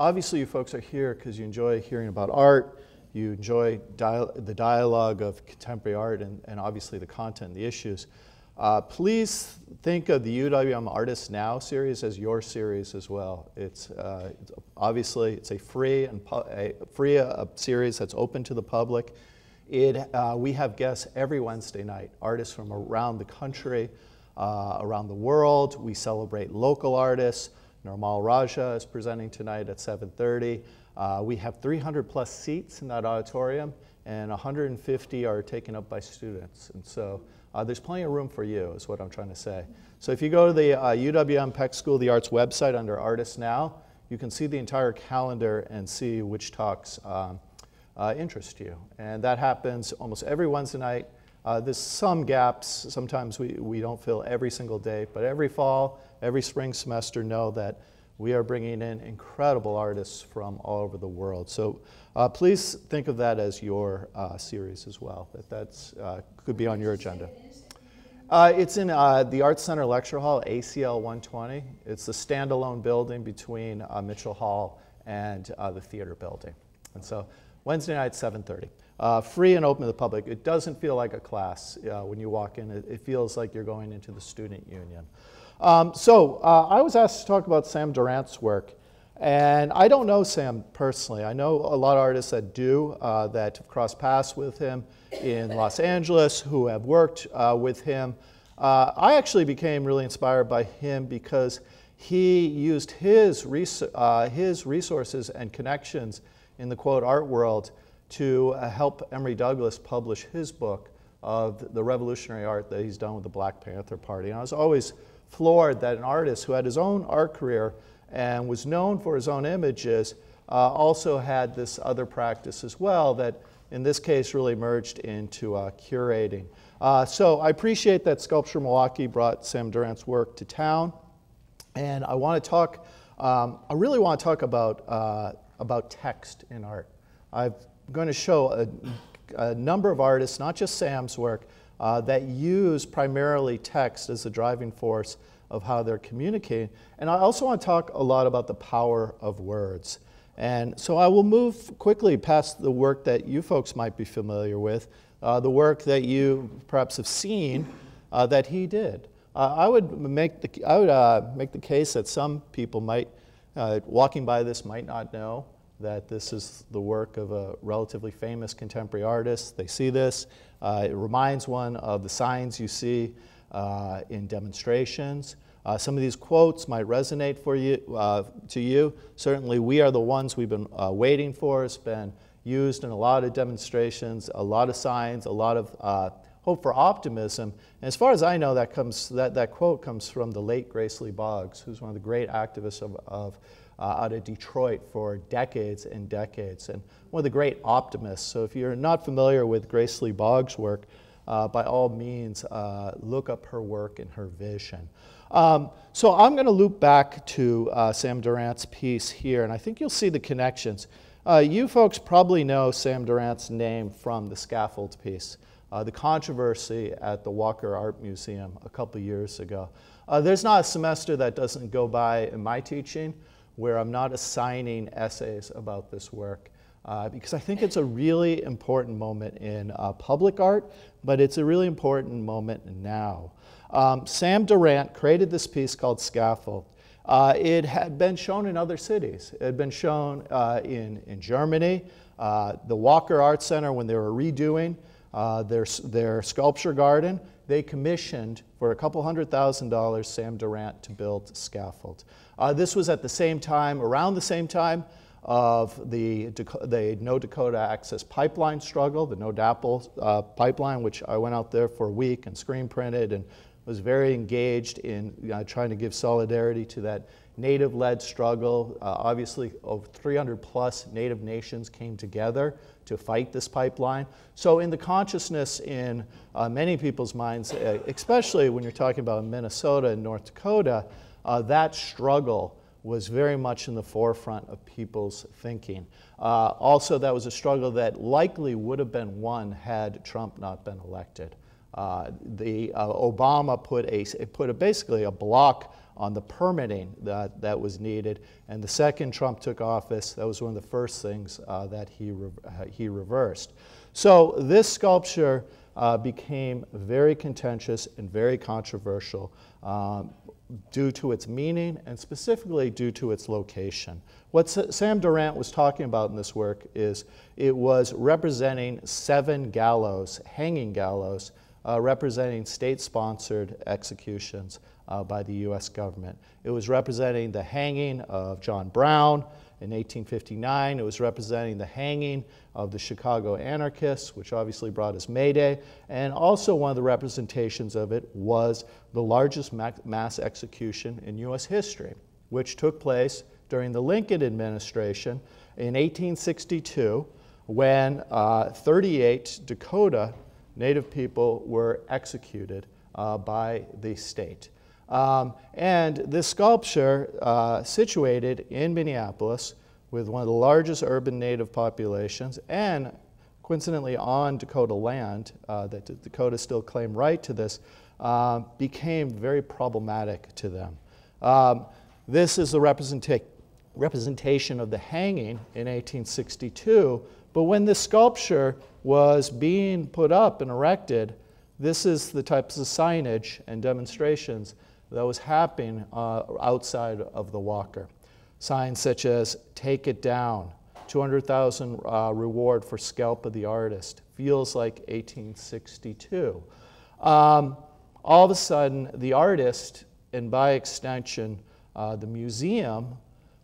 obviously you folks are here because you enjoy hearing about art, you enjoy the dialogue of contemporary art, and, and obviously the content, the issues. Uh, please think of the UWM Artists Now series as your series as well. It's, uh, it's obviously it's a free and a free uh, series that's open to the public. It, uh, we have guests every Wednesday night, artists from around the country, uh, around the world. We celebrate local artists. Nirmal Raja is presenting tonight at 7.30. Uh, we have 300 plus seats in that auditorium, and 150 are taken up by students. And so uh, there's plenty of room for you, is what I'm trying to say. So if you go to the uh, UWM Peck School of the Arts website under Artists Now, you can see the entire calendar and see which talks um, uh, interest you. And that happens almost every Wednesday night. Uh, there's some gaps. Sometimes we, we don't fill every single day, but every fall, every spring semester, know that we are bringing in incredible artists from all over the world. So uh, please think of that as your uh, series as well, that that's, uh, could be on your agenda. Uh, it's in uh, the Arts Center Lecture Hall, ACL 120. It's the standalone building between Mitchell Hall and the theater building. And so Wednesday night, 7.30. free and open to the public. It doesn't feel like a class when you walk in. It, it feels like you're going into the student union. Um, so uh, I was asked to talk about Sam Durant's work. And I don't know Sam personally. I know a lot of artists that do, uh, that have crossed paths with him in Los Angeles, who have worked uh, with him. Uh, I actually became really inspired by him because he used his, res uh, his resources and connections in the quote art world to uh, help Emory Douglas publish his book of the revolutionary art that he's done with the Black Panther Party. And I was always floored that an artist who had his own art career and was known for his own images uh, also had this other practice as well that in this case really merged into uh, curating. Uh, so I appreciate that Sculpture Milwaukee brought Sam Durant's work to town. And I want to talk, um, I really want to talk about, uh, about text in art. I'm going to show a, a number of artists, not just Sam's work, uh, that use primarily text as the driving force of how they're communicating. And I also want to talk a lot about the power of words. And so I will move quickly past the work that you folks might be familiar with, uh, the work that you perhaps have seen uh, that he did. Uh, I would make the, I would, uh, make the case that some people might, uh, walking by this, might not know that this is the work of a relatively famous contemporary artist. They see this. Uh, it reminds one of the signs you see uh, in demonstrations. Uh, some of these quotes might resonate for you, uh, to you. Certainly, we are the ones we've been uh, waiting for. It's been used in a lot of demonstrations, a lot of signs, a lot of uh, hope for optimism. And as far as I know, that, comes, that, that quote comes from the late Grace Lee Boggs, who's one of the great activists of, of out of Detroit for decades and decades, and one of the great optimists. So if you're not familiar with Grace Lee Boggs' work, uh, by all means, uh, look up her work and her vision. Um, so I'm going to loop back to uh, Sam Durant's piece here, and I think you'll see the connections. Uh, you folks probably know Sam Durant's name from the scaffold piece. Uh, the controversy at the Walker Art Museum a couple years ago. Uh, there's not a semester that doesn't go by in my teaching where I'm not assigning essays about this work. Uh, because I think it's a really important moment in uh, public art, but it's a really important moment now. Um, Sam Durant created this piece called Scaffold. Uh, it had been shown in other cities. It had been shown uh, in, in Germany, uh, the Walker Art Center, when they were redoing uh, their, their sculpture garden, they commissioned for a couple hundred thousand dollars Sam Durant to build Scaffold. Uh, this was at the same time, around the same time, of the, the No Dakota Access Pipeline struggle, the No DAPL uh, pipeline, which I went out there for a week and screen printed and was very engaged in uh, trying to give solidarity to that native-led struggle. Uh, obviously, over 300 plus native nations came together to fight this pipeline. So in the consciousness in uh, many people's minds, uh, especially when you're talking about Minnesota and North Dakota, uh, that struggle was very much in the forefront of people's thinking. Uh, also, that was a struggle that likely would have been won had Trump not been elected. Uh, the uh, Obama put a put a, basically a block on the permitting that, that was needed. And the second Trump took office, that was one of the first things uh, that he, re uh, he reversed. So this sculpture uh, became very contentious and very controversial um, due to its meaning and specifically due to its location. What Sam Durant was talking about in this work is it was representing seven gallows, hanging gallows, uh, representing state-sponsored executions uh, by the U.S. government. It was representing the hanging of John Brown in 1859. It was representing the hanging of the Chicago anarchists, which obviously brought us May Day. And also one of the representations of it was the largest mass execution in U.S. history, which took place during the Lincoln administration in 1862 when uh, 38 Dakota Native people were executed uh, by the state. Um, and this sculpture, uh, situated in Minneapolis with one of the largest urban Native populations and coincidentally on Dakota land, uh, that Dakota still claim right to this, uh, became very problematic to them. Um, this is the representa representation of the hanging in 1862, but when this sculpture was being put up and erected, this is the types of signage and demonstrations that was happening uh, outside of the Walker. Signs such as take it down, 200,000 uh, reward for scalp of the artist, feels like 1862. Um, all of a sudden, the artist, and by extension, uh, the museum,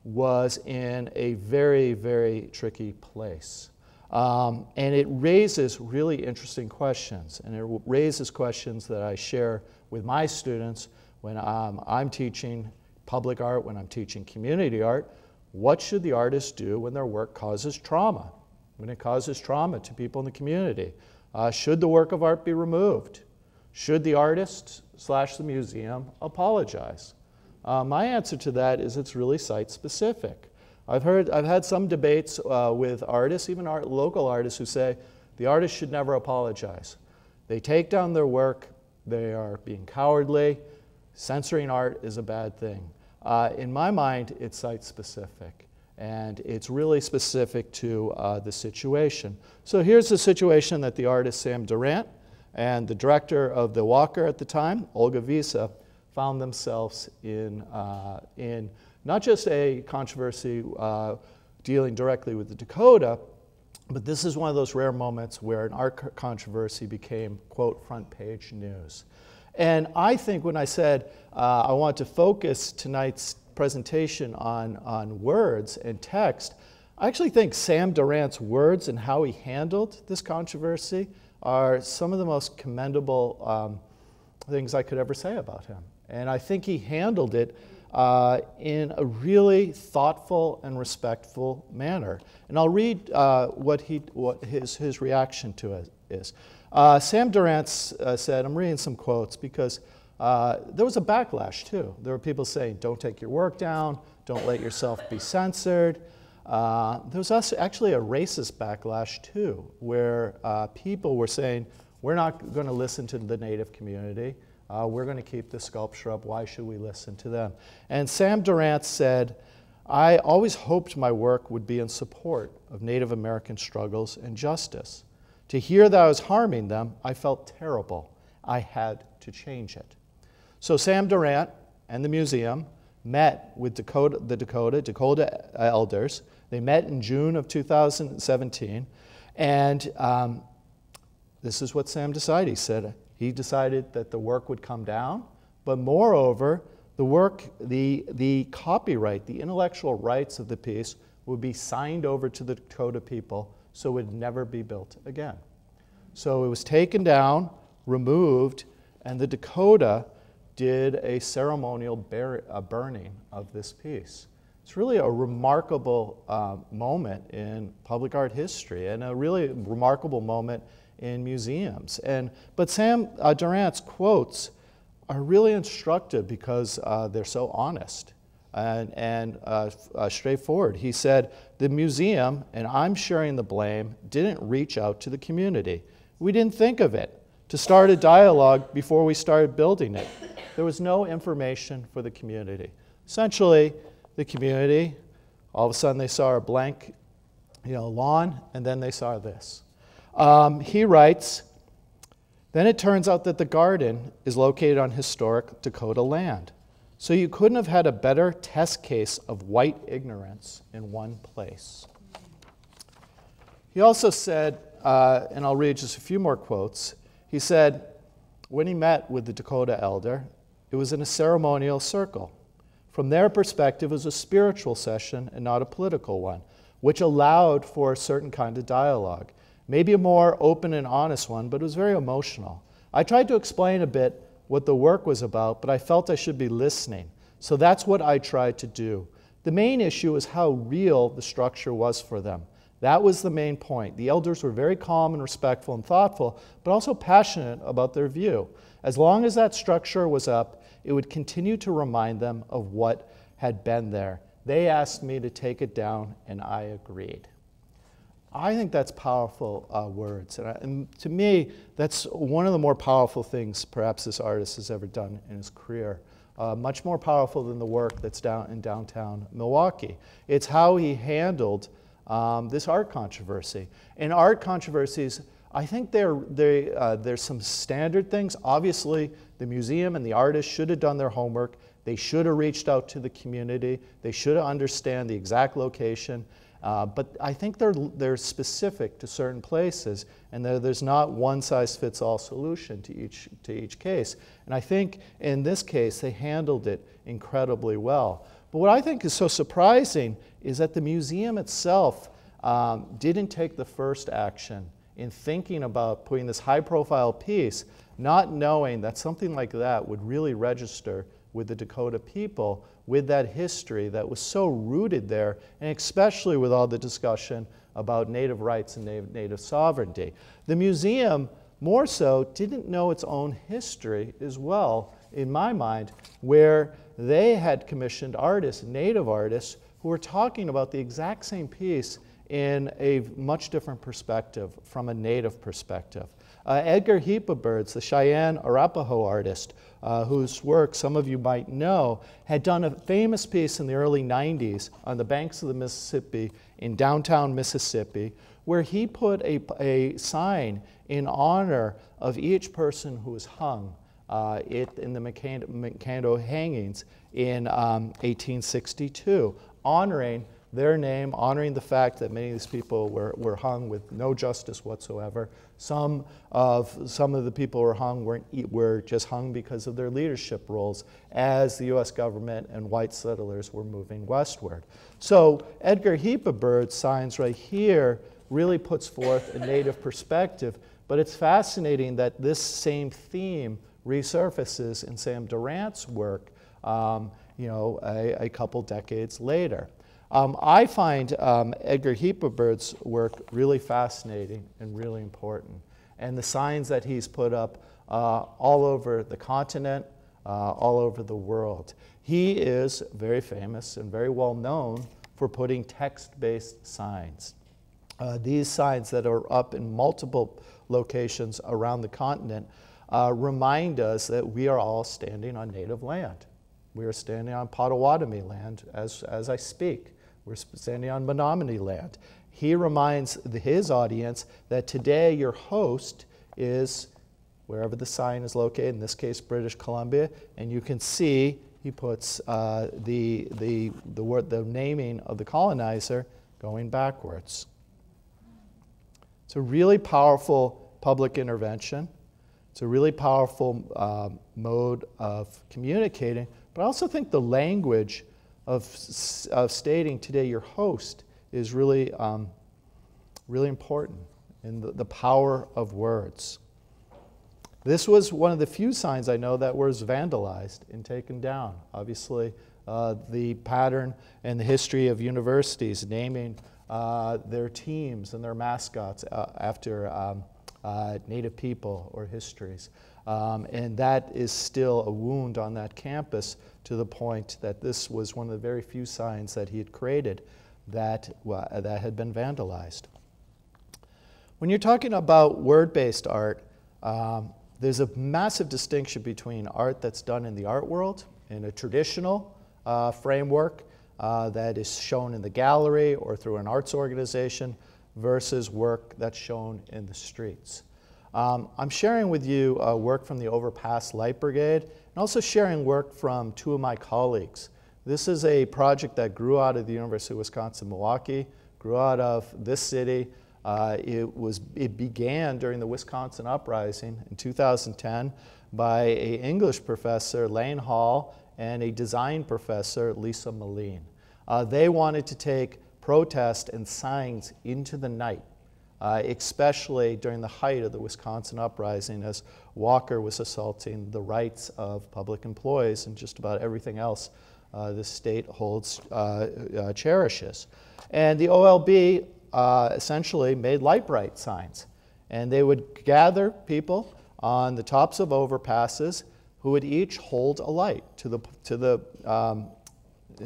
was in a very, very tricky place. Um, and it raises really interesting questions. And it raises questions that I share with my students when um, I'm teaching public art, when I'm teaching community art. What should the artist do when their work causes trauma? When it causes trauma to people in the community? Uh, should the work of art be removed? Should the artist slash the museum apologize? Uh, my answer to that is it's really site specific. I've heard, I've had some debates uh, with artists, even art, local artists, who say the artist should never apologize. They take down their work, they are being cowardly, censoring art is a bad thing. Uh, in my mind, it's site specific, and it's really specific to uh, the situation. So here's the situation that the artist Sam Durant and the director of the Walker at the time, Olga Viso, found themselves in, uh, in not just a controversy uh, dealing directly with the Dakota, but this is one of those rare moments where an art controversy became, quote, front page news. And I think when I said uh, I want to focus tonight's presentation on, on words and text, I actually think Sam Durant's words and how he handled this controversy are some of the most commendable um, things I could ever say about him. And I think he handled it uh, in a really thoughtful and respectful manner. And I'll read uh, what, he, what his, his reaction to it is. Uh, Sam Durant uh, said, I'm reading some quotes because uh, there was a backlash too. There were people saying, don't take your work down, don't let yourself be censored. Uh, there was actually a racist backlash too, where people were saying, we're not going to listen to the Native community. Uh, we're going to keep the sculpture up. Why should we listen to them? And Sam Durant said, I always hoped my work would be in support of Native American struggles and justice. To hear that I was harming them, I felt terrible. I had to change it. So Sam Durant and the museum met with Dakota, the Dakota, Dakota elders. They met in June of 2017. And um, this is what Sam decided. He said, he decided that the work would come down, but moreover, the work, the, the copyright, the intellectual rights of the piece would be signed over to the Dakota people so it would never be built again. So it was taken down, removed, and the Dakota did a ceremonial bur a burning of this piece. It's really a remarkable uh, moment in public art history and a really remarkable moment in museums. And, but Sam uh, Durant's quotes are really instructive because uh, they're so honest and, and uh, uh, straightforward. He said, The museum, and I'm sharing the blame, didn't reach out to the community. We didn't think of it to start a dialogue before we started building it. there was no information for the community. Essentially, the community, all of a sudden they saw a blank you know, lawn, and then they saw this. Um, he writes, then it turns out that the garden is located on historic Dakota land. So you couldn't have had a better test case of white ignorance in one place. He also said, uh, and I'll read just a few more quotes. He said, when he met with the Dakota elder, it was in a ceremonial circle. From their perspective, it was a spiritual session and not a political one, which allowed for a certain kind of dialogue. Maybe a more open and honest one, but it was very emotional. I tried to explain a bit what the work was about, but I felt I should be listening. So that's what I tried to do. The main issue is how real the structure was for them. That was the main point. The elders were very calm and respectful and thoughtful, but also passionate about their view. As long as that structure was up, it would continue to remind them of what had been there. They asked me to take it down, and I agreed. I think that's powerful uh, words. And, I, and, to me, that's one of the more powerful things perhaps this artist has ever done in his career. Uh, much more powerful than the work that's down in downtown Milwaukee. It's how he handled um, this art controversy. In art controversies, I think there, there, uh, there's some standard things. Obviously, the museum and the artist should have done their homework. They should have reached out to the community. They should have understand the exact location. Uh, but I think they're, they're specific to certain places, and there's not one size fits all solution to each, to each case. And I think in this case, they handled it incredibly well. But what I think is so surprising is that the museum itself um, didn't take the first action in thinking about putting this high profile piece, not knowing that something like that would really register with the Dakota people with that history that was so rooted there, and especially with all the discussion about Native rights and Native, sovereignty. The museum, more so, didn't know its own history as well, in my mind, where they had commissioned artists, Native artists, who were talking about the exact same piece in a much different perspective, from a Native perspective. Uh, Edgar Heepa the Cheyenne Arapaho artist, uh, whose work some of you might know, had done a famous piece in the early 90s on the banks of the Mississippi in downtown Mississippi, where he put a, a sign in honor of each person who was hung uh, it, in the Mankato hangings in um, 1862, honoring their name, honoring the fact that many of these people were, were hung with no justice whatsoever. Some of, some of the people who were hung weren't, were just hung because of their leadership roles as the US government and white settlers were moving westward. So Edgar Heap of Birds' signs right here really puts forth a native perspective, but it's fascinating that this same theme resurfaces in Sam Durant's work um, you know, a, a couple decades later. Um, I find um, Edgar Heap of Birds' work really fascinating and really important. And the signs that he's put up uh, all over the continent, uh, all over the world. He is very famous and very well known for putting text-based signs. Uh, these signs that are up in multiple locations around the continent uh, remind us that we are all standing on native land. We are standing on Potawatomi land as, as I speak. We're standing on Menominee land. He reminds his audience that today your host is wherever the sign is located, in this case, British Columbia, and you can see he puts uh, the, the, the, word, the naming of the colonizer going backwards. It's a really powerful public intervention. It's a really powerful uh, mode of communicating, but I also think the language of, of stating today your host is really, um, really important in the, the power of words. This was one of the few signs I know that was vandalized and taken down. Obviously, uh, the pattern and the history of universities naming uh, their teams and their mascots uh, after um, uh, Native people or histories. Um, and that is still a wound on that campus to the point that this was one of the very few signs that he had created that, that had been vandalized. When you're talking about word based art, um, there's a massive distinction between art that's done in the art world, in a traditional uh, framework uh, that is shown in the gallery or through an arts organization, versus work that's shown in the streets. Um, I'm sharing with you uh, work from the Overpass Light Brigade and also sharing work from two of my colleagues. This is a project that grew out of the University of Wisconsin-Milwaukee, grew out of this city. Uh, it, was, it began during the Wisconsin Uprising in 2010 by a English professor, Lane Hall, and a design professor, Lisa Moline. Uh, they wanted to take protest and signs into the night, uh, especially during the height of the Wisconsin uprising as Walker was assaulting the rights of public employees and just about everything else uh, the state holds, uh, uh cherishes. And the OLB uh, essentially made light bright signs. And they would gather people on the tops of overpasses who would each hold a light to the, to the um,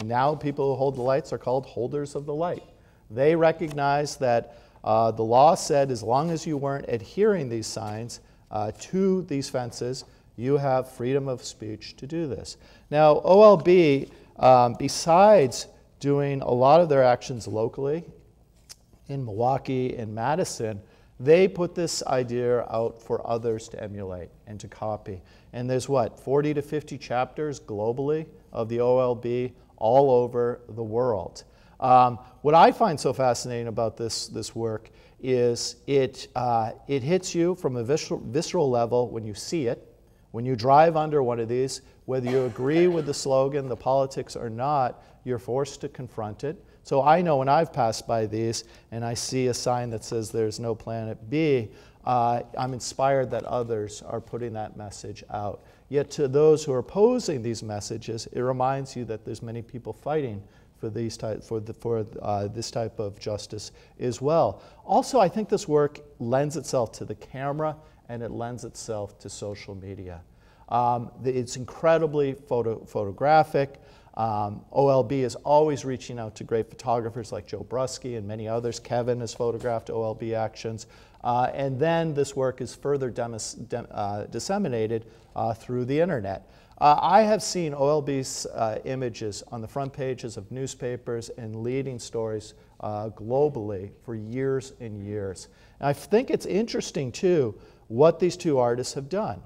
now people who hold the lights are called holders of the light. They recognize that uh, the law said as long as you weren't adhering these signs uh, to these fences, you have freedom of speech to do this. Now, OLB, um, besides doing a lot of their actions locally in Milwaukee and Madison, they put this idea out for others to emulate and to copy. And there's what, 40 to 50 chapters globally of the OLB all over the world. Um, what I find so fascinating about this, this work is it, uh, it hits you from a visceral, visceral level when you see it. When you drive under one of these, whether you agree with the slogan, the politics, or not, you're forced to confront it. So I know when I've passed by these and I see a sign that says there's no planet B, uh, I'm inspired that others are putting that message out. Yet to those who are opposing these messages, it reminds you that there's many people fighting for, these type, for, the, for uh, this type of justice as well. Also, I think this work lends itself to the camera and it lends itself to social media. Um, it's incredibly photo, photographic. Um, OLB is always reaching out to great photographers like Joe Brusky and many others. Kevin has photographed OLB actions. Uh, and then this work is further uh, disseminated uh, through the internet. Uh, I have seen OLB's uh, images on the front pages of newspapers and leading stories uh, globally for years and years. And I think it's interesting, too, what these two artists have done.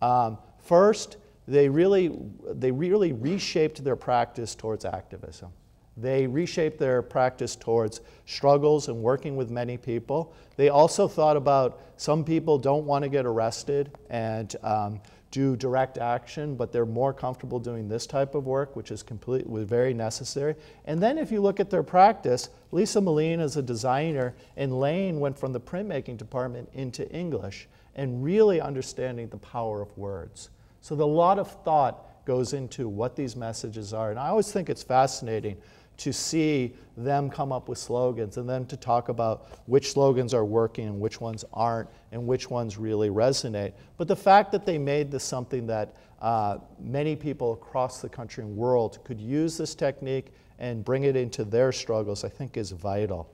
Um, first, they really, they really reshaped their practice towards activism. They reshaped their practice towards struggles and working with many people. They also thought about some people don't want to get arrested and um, do direct action, but they're more comfortable doing this type of work, which is completely very necessary. And then if you look at their practice, Lisa Moline is a designer, and Lane went from the printmaking department into English and really understanding the power of words. So a lot of thought goes into what these messages are. And I always think it's fascinating to see them come up with slogans and then to talk about which slogans are working and which ones aren't and which ones really resonate. But the fact that they made this something that uh, many people across the country and world could use this technique and bring it into their struggles, I think is vital.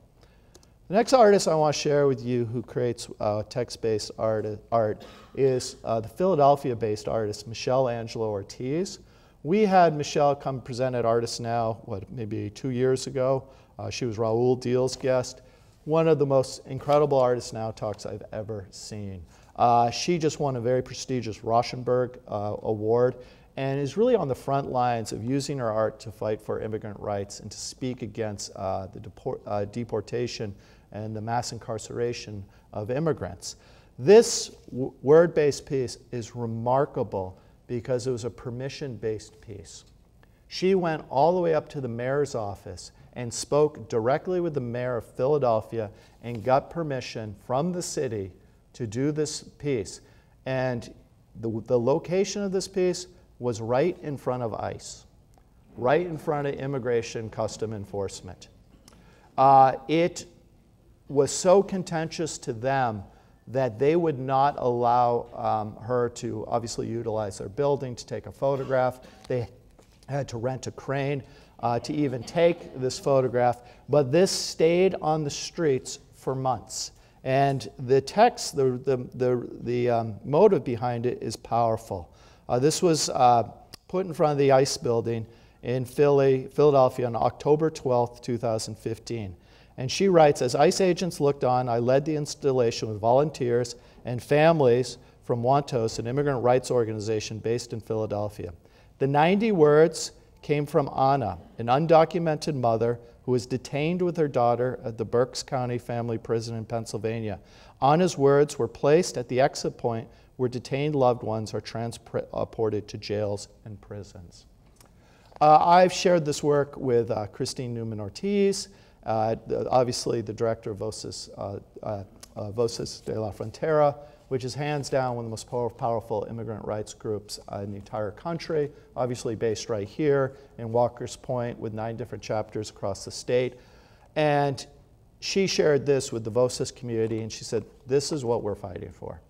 The next artist I want to share with you who creates uh, text-based art, art is uh, the Philadelphia-based artist Michelle Angela Ortiz. We had Michelle come present at Artists Now, what, maybe two years ago. Uh, she was Raoul Deal's guest. One of the most incredible Artists Now talks I've ever seen. Uh, she just won a very prestigious Rauschenberg uh, Award and is really on the front lines of using her art to fight for immigrant rights and to speak against uh, the deport deportation and the mass incarceration of immigrants. This word-based piece is remarkable because it was a permission based piece. She went all the way up to the mayor's office and spoke directly with the mayor of Philadelphia and got permission from the city to do this piece. And the, the location of this piece was right in front of ICE, right in front of Immigration Custom Enforcement. Uh, it was so contentious to them that they would not allow um, her to obviously utilize their building to take a photograph. They had to rent a crane uh, to even take this photograph, but this stayed on the streets for months. And the text, the, the, the, the um, motive behind it is powerful. Uh, this was uh, put in front of the ICE building in Philly, Philadelphia on October 12, 2015. And she writes As ICE agents looked on, I led the installation with volunteers and families from Juntos, an immigrant rights organization based in Philadelphia. The 90 words came from Anna, an undocumented mother who was detained with her daughter at the Berks County Family Prison in Pennsylvania. Anna's words were placed at the exit point where detained loved ones are transported to jails and prisons. Uh, I've shared this work with uh, Christine Neumann-Ortiz, obviously the director of Voces, uh, uh, uh, Voces de la Frontera, which is hands down one of the most powerful immigrant rights groups in the entire country, obviously based right here in Walker's Point with nine different chapters across the state. And she shared this with the Voces community, and she said, This is what we're fighting for.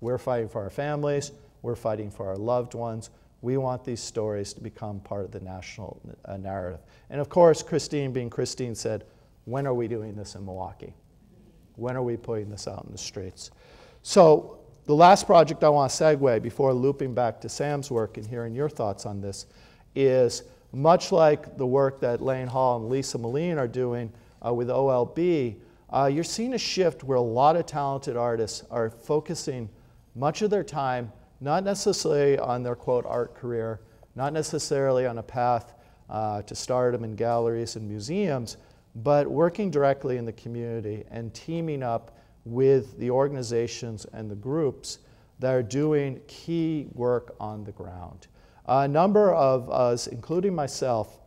We're fighting for our families, we're fighting for our loved ones. We want these stories to become part of the national uh, narrative. And of course, Christine, being Christine, said, When are we doing this in Milwaukee? When are we putting this out in the streets? So the last project I want to segue before looping back to Sam's work and hearing your thoughts on this is much like the work that Lane Hall and Lisa Moline are doing uh, with OLB, uh, you're seeing a shift where a lot of talented artists are focusing much of their time not necessarily on their quote art career, not necessarily on a path uh, to stardom in galleries and museums, but working directly in the community and teaming up with the organizations and the groups that are doing key work on the ground. A number of us, including myself,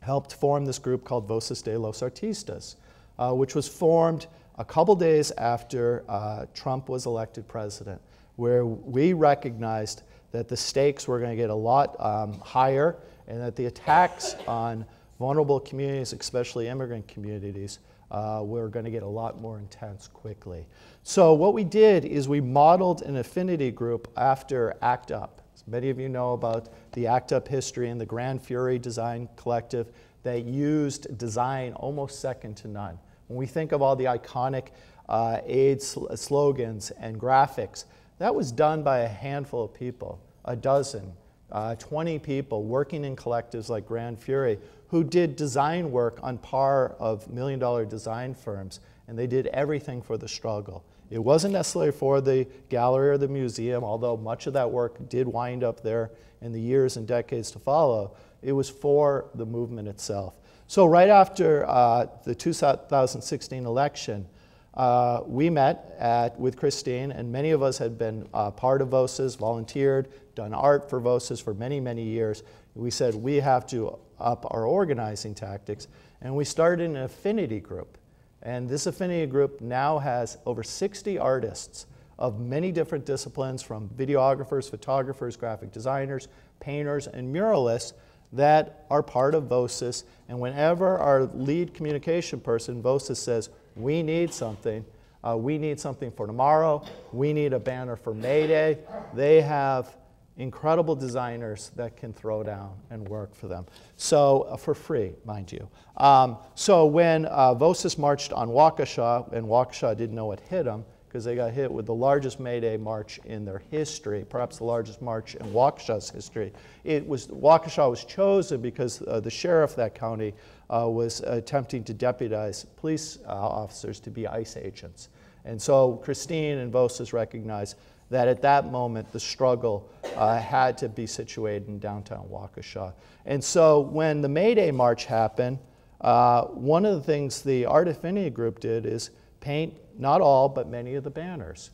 helped form this group called Voces de los Artistas, uh, which was formed a couple days after uh, Trump was elected president, where we recognized that the stakes were going to get a lot um, higher and that the attacks on vulnerable communities, especially immigrant communities, uh, we're going to get a lot more intense quickly. So what we did is we modeled an affinity group after ACT UP. As many of you know about the ACT UP history and the Gran Fury Design Collective that used design almost second to none. When we think of all the iconic uh, AIDS sl slogans and graphics, that was done by a handful of people, a dozen, uh, 20 people working in collectives like Gran Fury who did design work on par of million dollar design firms, and they did everything for the struggle. It wasn't necessarily for the gallery or the museum, although much of that work did wind up there in the years and decades to follow. It was for the movement itself. So, right after uh, the 2016 election, uh, we met at, with Christine, and many of us had been uh, part of Voces, volunteered, done art for Voces for many, many years. We said we have to up our organizing tactics, and we started an affinity group. And this affinity group now has over 60 artists of many different disciplines, from videographers, photographers, graphic designers, painters, and muralists that are part of Voces. And whenever our lead communication person, Voces, says, we need something, uh, we need something for tomorrow, we need a banner for May Day, they have incredible designers that can throw down and work for them. So, uh, for free, mind you. Um, so, when uh, Voces marched on Waukesha, and Waukesha didn't know what hit them, because they got hit with the largest May Day march in their history, perhaps the largest march in Waukesha's history. It was, Waukesha was chosen because uh, the sheriff of that county uh, was attempting to deputize police uh, officers to be ICE agents. And so Christine and Voces recognized that at that moment the struggle uh, had to be situated in downtown Waukesha. And so when the May Day March happened, uh, one of the things the Art Affinity Group did is paint not all, but many of the banners.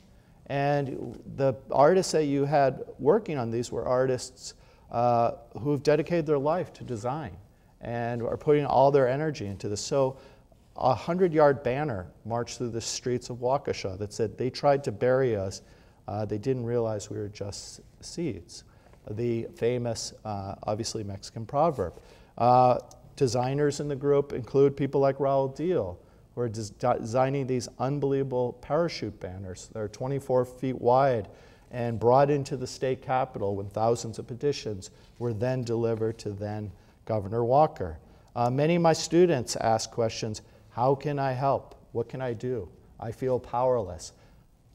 And the artists that you had working on these were artists uh, who've dedicated their life to design and are putting all their energy into this. So a 100 yard banner marched through the streets of Waukesha that said, They tried to bury us uh, they didn't realize we were just seeds. The famous, uh, obviously, Mexican proverb. Uh, designers in the group include people like Raoul Deal, des designing these unbelievable parachute banners. They're 24 feet wide and brought into the state capitol when thousands of petitions were then delivered to then Governor Walker. Uh, many of my students ask questions how can I help? What can I do? I feel powerless.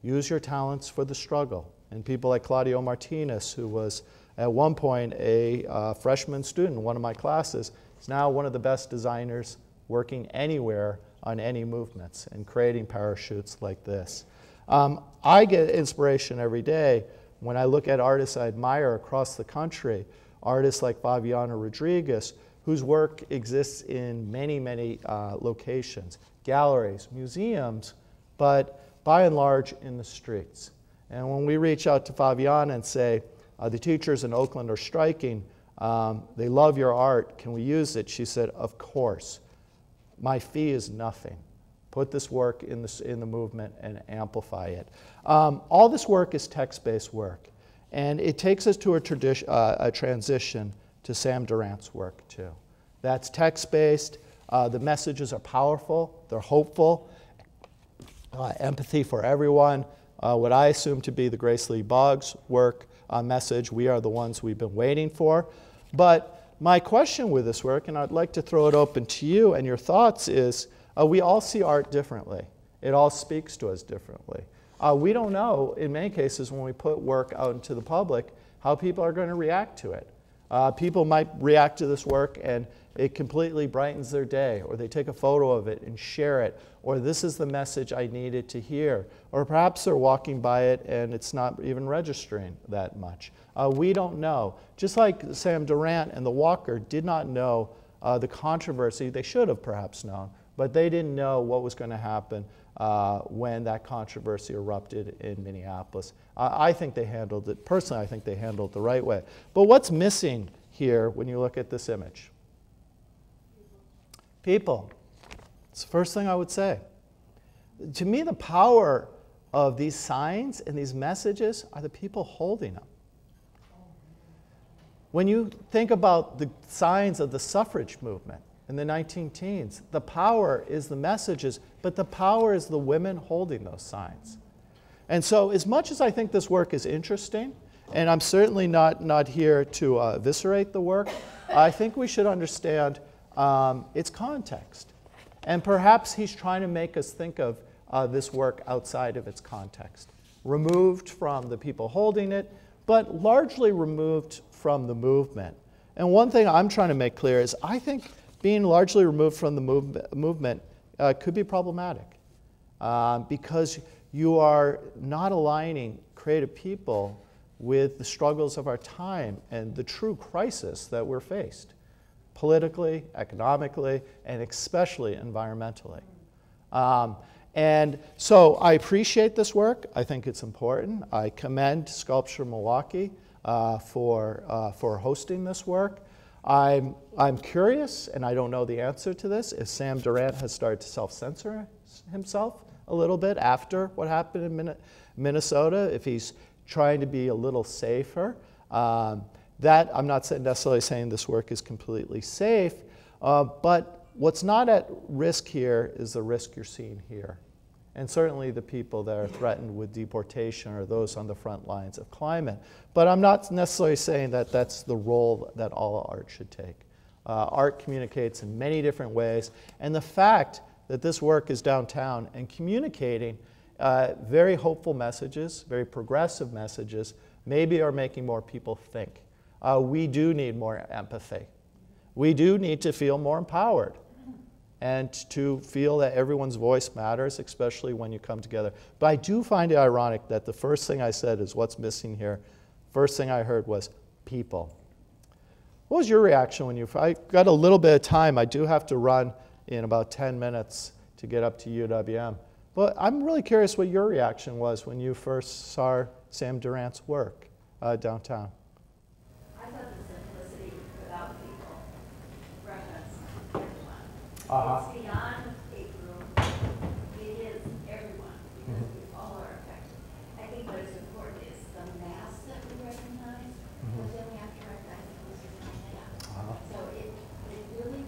Use your talents for the struggle. And people like Claudio Martinez, who was at one point a uh, freshman student in one of my classes, is now one of the best designers working anywhere on any movements and creating parachutes like this. Um, I get inspiration every day when I look at artists I admire across the country, artists like Favianna Rodriguez, whose work exists in many, many uh, locations, galleries, museums, but by and large in the streets. And when we reach out to Favianna and say, uh, the teachers in Oakland are striking, um, they love your art, can we use it? She said, of course. My fee is nothing. Put this work in the, in the movement and amplify it. Um, all this work is text-based work. And it takes us to a, uh, a transition to Sam Durant's work, too. That's text-based. Uh, the messages are powerful. They're hopeful. Uh, empathy for everyone. Uh, what I assume to be the Grace Lee Boggs work uh, message. We are the ones we've been waiting for. But my question with this work, and I'd like to throw it open to you and your thoughts, is uh, we all see art differently. It all speaks to us differently. Uh, we don't know, in many cases, when we put work out into the public, how people are going to react to it. Uh, people might react to this work and it completely brightens their day, or they take a photo of it and share it, or this is the message I needed to hear, or perhaps they're walking by it and it's not even registering that much. Uh, we don't know. Just like Sam Durant and the Walker did not know uh, the controversy, they should have perhaps known, but they didn't know what was going to happen uh, when that controversy erupted in Minneapolis. I think they handled it, personally, I think they handled it the right way. But what's missing here when you look at this image? People. It's the first thing I would say. To me, the power of these signs and these messages are the people holding them. When you think about the signs of the suffrage movement in the 19 teens, the power is the messages, but the power is the women holding those signs. And so, as much as I think this work is interesting, and I'm certainly not, not here to uh, eviscerate the work, I think we should understand um, its context. And perhaps he's trying to make us think of uh, this work outside of its context, removed from the people holding it, but largely removed from the movement. And one thing I'm trying to make clear is I think being largely removed from the move movement uh, could be problematic um, because you are not aligning creative people with the struggles of our time and the true crisis that we're faced politically, economically, and especially environmentally. Um, and so I appreciate this work. I think it's important. I commend Sculpture Milwaukee uh, for, uh, for hosting this work. I'm, I'm curious, and I don't know the answer to this, if Sam Durant has started to self censor himself a little bit after what happened in Minnesota, if he's trying to be a little safer. Um, that, I'm not necessarily saying this work is completely safe, uh, but what's not at risk here is the risk you're seeing here. And certainly the people that are threatened with deportation are those on the front lines of climate. But I'm not necessarily saying that that's the role that all art should take. Uh, art communicates in many different ways, and the fact that this work is downtown and communicating uh, very hopeful messages, very progressive messages, maybe are making more people think. Uh, we do need more empathy. We do need to feel more empowered and to feel that everyone's voice matters, especially when you come together. But I do find it ironic that the first thing I said is what's missing here. First thing I heard was people. What was your reaction when you, I got a little bit of time. I do have to run in about 10 minutes to get up to UWM. But I'm really curious what your reaction was when you first saw Sam Durant's work uh, downtown. I thought the simplicity without people reference everyone. Uh-huh. It's beyond a group. It is everyone because we all are affected. I think what is important is the mass that we recognize, but then we have to recognize those who don't have. Uh-huh. So it, it really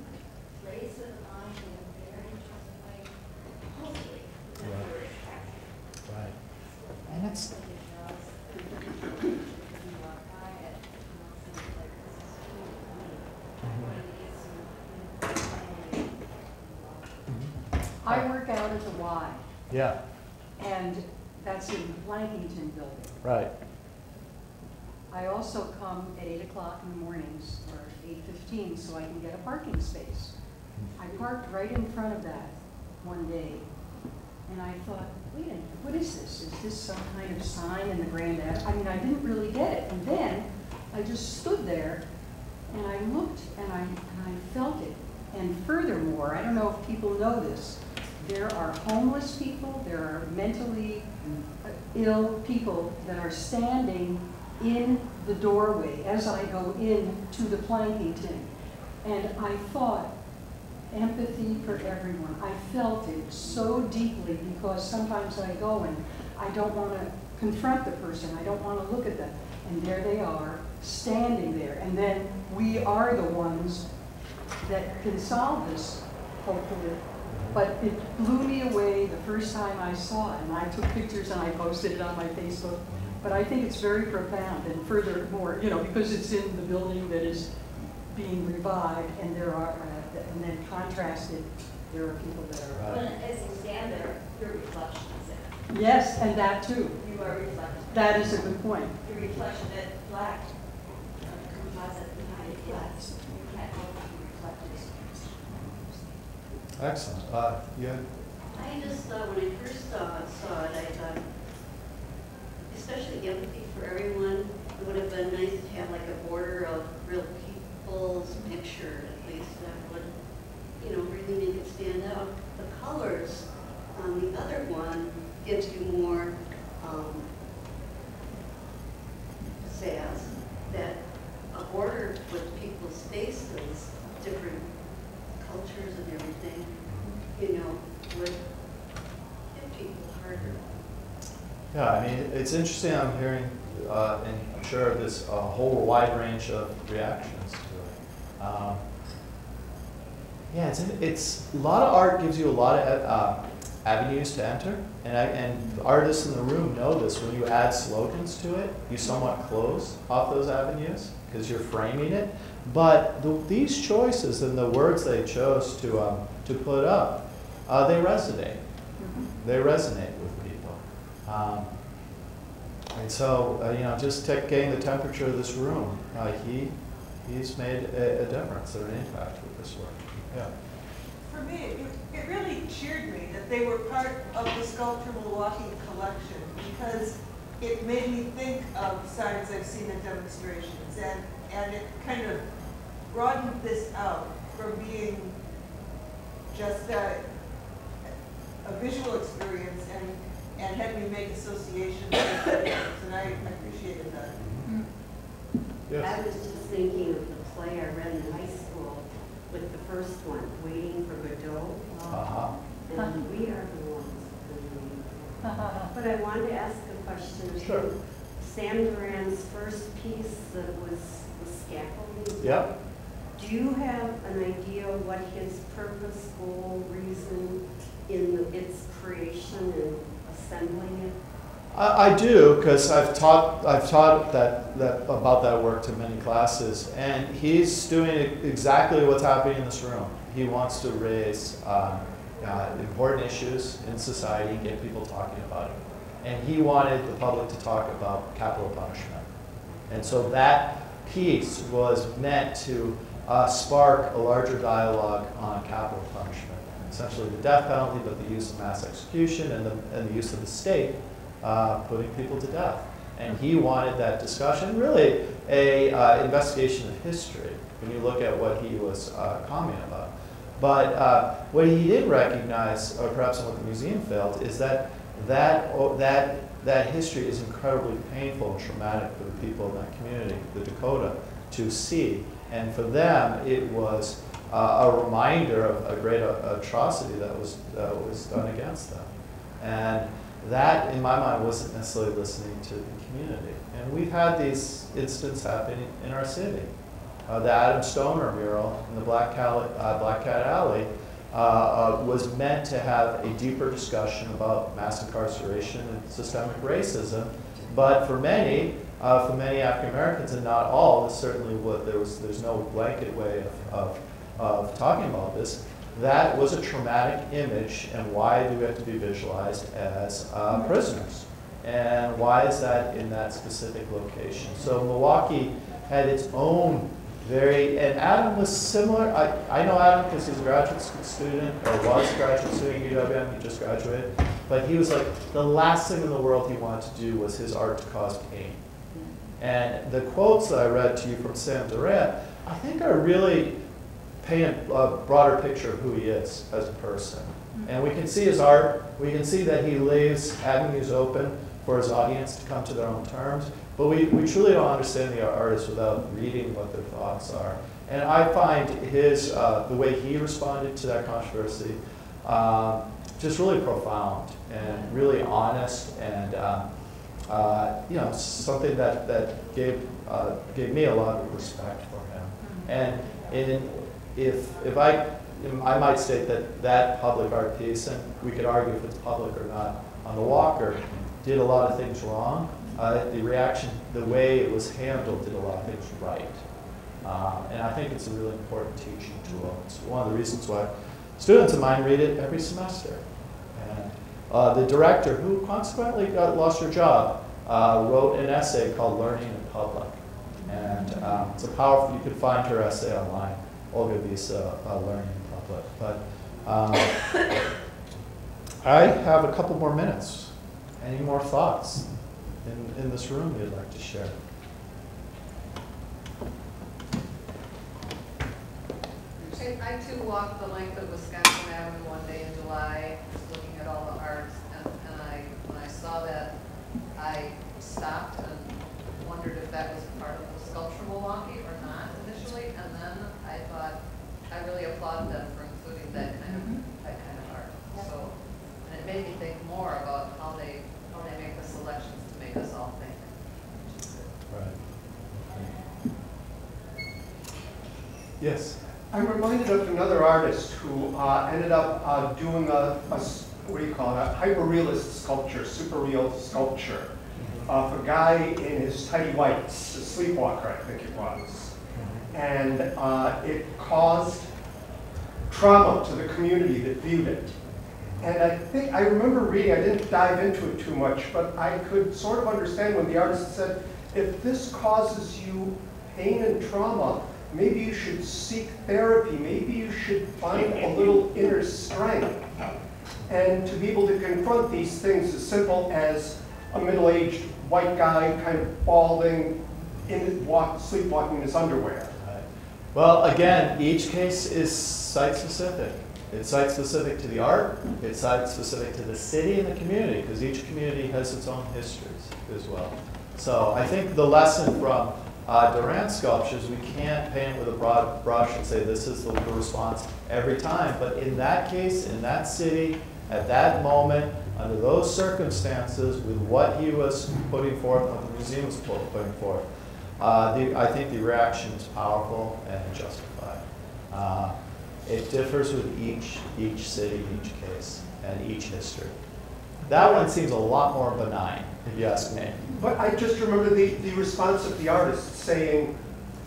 plays with the mind in a very interesting way. Hopefully, that Right. we're affected. Right. And it's, I work out at the Y, Yeah, And that's in the Plankinton building. right. I also come at eight o'clock in the mornings, or eight fifteen, so I can get a parking space. Hmm. I parked right in front of that one day, and I thought, wait a minute, what is this? Is this some kind of sign in the Grand Ave? I mean, I didn't really get it. And then I just stood there, and I looked, and I, and I felt it. And furthermore, I don't know if people know this, there are homeless people, there are mentally ill people that are standing in the doorway as I go in to the Plankinton. And I thought, empathy for everyone. I felt it so deeply because sometimes I go and I don't want to confront the person, I don't want to look at them. And there they are, standing there. And then we are the ones that can solve this, hopefully. But it blew me away the first time I saw it, and I took pictures and I posted it on my Facebook. But I think it's very profound, and furthermore, you know, because it's in the building that is being revived, and there are, uh, and then contrasted, there are people that are. When, as you stand there, your reflection is in Yes, and that too. You are reflected. That is a good point. Your reflection, that black uh, composite behind it, yes, you can't help but be reflected. Excellent. Uh, had, I just thought, when I first saw it, saw it, I thought, especially the empathy for everyone, it would have been nice to have like a border of real people's picture, at least, that would, you know, really make it stand out. The colors on the other one gives you more, um, says that a border with people's faces, different cultures everything, you know, would hit people harder. yeah, I mean, it's interesting, I'm hearing, uh, and I'm sure there's a whole wide range of reactions to it. Um, Yeah, it's, it's, a lot of art gives you a lot of uh, avenues to enter, and, I, and artists in the room know this. When you add slogans to it, you somewhat close off those avenues because you're framing it. But the, these choices and the words they chose to, um, to put up, uh, they resonate. They resonate with people. Um, and so, uh, you know, just getting the temperature of this room, uh, he, he's made a, a difference or an impact with this work. Yeah. For me, it, it really cheered me that they were part of the Sculpture Milwaukee collection because it made me think of signs I've seen in demonstrations and, and it kind of broadened this out from being just a, a visual experience and, and had me make associations with things, and I appreciated that. Yes. I was just thinking of the play I read in high school with the first one, Waiting for Godot. Uh-huh. And we are the ones who are But I wanted to ask a question. Sure. Sam Durant's first piece that was the scaffolding. Yep. Do you have an idea what his purpose, goal, reason in the- its creation and assembling it? I, I do because I've taught I've taught that, that about that work to many classes, and he's doing exactly what's happening in this room. He wants to raise um, uh, important issues in society, and get people talking about it, and he wanted the public to talk about capital punishment, and so that piece was meant to uh, spark a larger dialogue on capital punishment, essentially the death penalty, but the use of mass execution and the, and the use of the state uh, putting people to death. And he wanted that discussion, really a uh, investigation of history when you look at what he was uh, commenting about. But uh, what he did recognize, or perhaps what the museum failed, is that that, that, that history is incredibly painful and traumatic for the people in that community, the Dakota, to see. And for them, it was uh, a reminder of a great uh, atrocity that was, that was done against them. And that, in my mind, wasn't necessarily listening to the community. And we've had these incidents happening in our city. Uh, the Adam Stoner mural in the Black Cat, uh, Black Cat Alley uh, uh, was meant to have a deeper discussion about mass incarceration and systemic racism. But for many, uh, for many African Americans, and not all, certainly what there was, there's no blanket way of, of, of talking about this. that was a traumatic image, and why do we have to be visualized as uh, prisoners? And why is that in that specific location? So Milwaukee had its own very, and Adam was similar. I, I know Adam because he's a graduate student, or was a graduate student at UWM, he just graduated. But he was like, the last thing in the world he wanted to do was his art to cause pain. And the quotes that I read to you from Sam Durant, I think are really paint a broader picture of who he is as a person. Mm-hmm. And we can see his art, we can see that he leaves avenues open for his audience to come to their own terms, but we, we truly don't understand the artist without reading what their thoughts are. And I find his, uh, the way he responded to that controversy, um, just really profound and really honest and, um, uh, you know, something that, that gave, uh, gave me a lot of respect for him. And in, if, if I, I might state that that public art piece, and we could argue if it's public or not, on the Walker, did a lot of things wrong. Uh, the reaction, the way it was handled, did a lot of things right. Um, and I think it's a really important teaching tool. It's one of the reasons why students of mine read it every semester. And uh, the director, who consequently got, lost her job, uh, wrote an essay called Learning in Public. And um, it's a powerful, you can find her essay online, Olga Viso, uh, Learning in Public. But um, I have a couple more minutes. Any more thoughts in, in this room you'd like to share? I too walked the length of Wisconsin Avenue one day in July, just looking at all the arts, and, and I, when I saw that, I stopped and wondered if that was part of the sculpture Milwaukee or not initially, and then I thought, I really applaud them for including that kind of, that kind of art. So, and it made me think more about how they, how they make the selections to make us all think. Right. Yes. I'm reminded of another artist who uh, ended up uh, doing a, a what do you call it, a hyper-realist sculpture, super real sculpture of a guy in his tidy whites, a sleepwalker, I think it was. And uh, it caused trauma to the community that viewed it. And I think, I remember reading, I didn't dive into it too much, but I could sort of understand when the artist said, if this causes you pain and trauma, maybe you should seek therapy, maybe you should find a little inner strength. And to be able to confront these things as simple as a middle-aged white guy kind of balding, in, walk, sleepwalking in his underwear. Well, again, each case is site-specific. It's site-specific to the art, it's site-specific to the city and the community, because each community has its own histories as well. So I think the lesson from uh, sculptures, we can't paint with a broad brush and say this is the the response every time. But in that case, in that city, at that moment, under those circumstances, with what he was putting forth, what the museum was putting forth, uh, the, I think the reaction is powerful and justified. Uh, it differs with each, each city, each case, and each history. That one seems a lot more benign, if you ask me. But I just remember the, the response of the artist saying,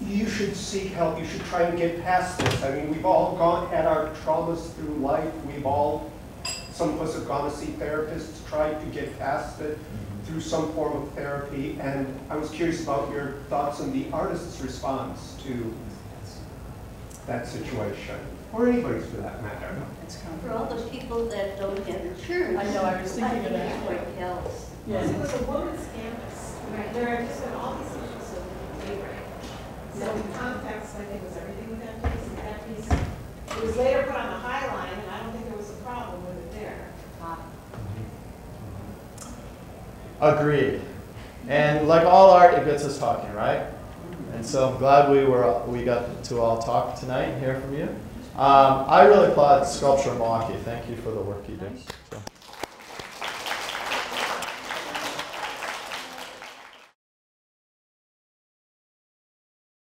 you should seek help, you should try and get past this. I mean, we've all gone, had our traumas through life, we've all, some of us have gone to see therapists, tried to get past it through some form of therapy. And I was curious about your thoughts on the artist's response to that situation, or anybody's for that matter. It's For all the people that don't have insurance. I know, I was thinking of that. I think it quite helps. Yes. It was a woman's campus. Right. There have just been all these issues of labor. So Comcast, I think, was everything with that piece, and that piece, it was later put on the High Line, and I don't think there was a problem with it there. Agreed. And like all art, it gets us talking, right? And so I'm glad we were we got to all talk tonight and hear from you. Um, I really applaud Sculpture Milwaukee. Thank you for the work you do. So.